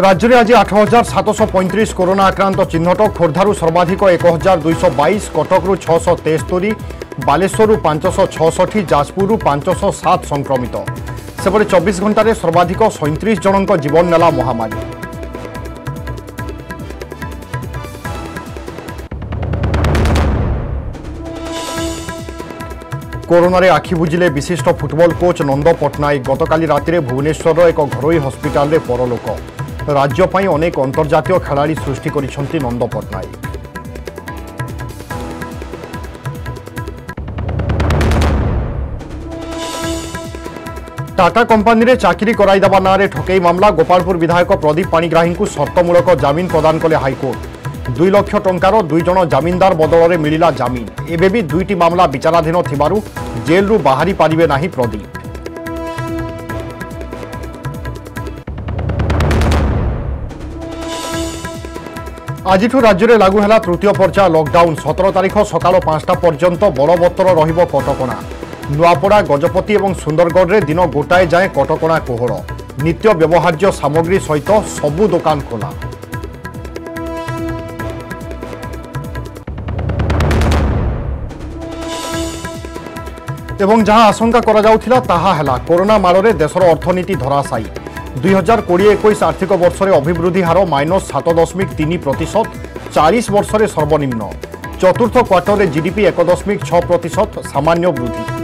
ରାଜ୍ୟରେ ଆଜି ଆଠ ହଜାର ସାତଶହ ପଇଁତିରିଶ କରୋନା ଆକ୍ରାନ୍ତ ଚିହ୍ନଟ ଖୋର୍ଦ୍ଧାରୁ ସର୍ବାଧିକ ଏକ ହଜାର ଦୁଇଶହ ବାଇଶ କଟକରୁ ଛଅଶହ ତେସ୍ତରୀ ବାଲେଶ୍ୱରରୁ ପାଞ୍ଚଶହ ଛଅଷଠି ଯାଜପୁରରୁ ପାଞ୍ଚଶହ ସାତ ସଂକ୍ରମିତ ସେପଟେ ଚବିଶ ଘଣ୍ଟାରେ ସର୍ବାଧିକ ସଇଁତିରିଶ ଜଣଙ୍କ ଜୀବନ ନେଲା ମହାମାରୀ କରୋନାରେ ଆଖି ବୁଜିଲେ ବିଶିଷ୍ଟ ଫୁଟବଲ କୋଚ୍ ନନ୍ଦ ପଟ୍ଟନାୟକ ଗତକାଲି ରାତିରେ ଭୁବନେଶ୍ୱରର ଏକ ଘରୋଇ ହସ୍ପିଟାଲରେ ପରଲୋକ রাজ্য পাই অনেক অন্তর্জাতীয় খেলাড়ি সৃষ্টি করেছেন নন্দ পট্টনাক টাটা কোম্পানিরে চাকরি করাই দেওয়া নাঁরে ঠকেই মামলা গোপালপুর বিধায়ক প্রদীপ পাণিগ্রাহী শর্তমূলক জামিন প্রদান কলে হাইকোর্ট দুই লক্ষ টঙ্কার দুইজন জামিনদার বদলরে মিলা জামিন এবেবি দুইটি মামলা বিচারাধীন থিবারু জেলু বাহারি পারিবে না প্রদীপ আজিঠ রাজ্যের লাগু হল তৃতীয় পর্যায় লকডাউন সতেরো তারিখ সকাল পাঁচটা পর্যন্ত বলবত্তর রহব কটকা নয়াপড়া গজপতি এবং সুন্দরগড়ে দিন গোটায় যায় কটকা কোহর নিত্য ব্যবহার্য সামগ্রী সহ সবু দোকান খোলা এবং যা আশঙ্কা করা যা করোনা মাড়ের দেশের অর্থনীতি ধরাশায়ী দুই হাজার কোড়িয়ে একুশ আর্থিক বর্ষে অভিবৃদ্ধি হার মাইনস সাত দশমিক তিন প্রতিশত চারিশ বর্ষে সর্বনিম্ন চতুর্থ কোয়ার্টরে জিডিপি এক দশমিক ছ প্রতিশত সামান্য বৃদ্ধি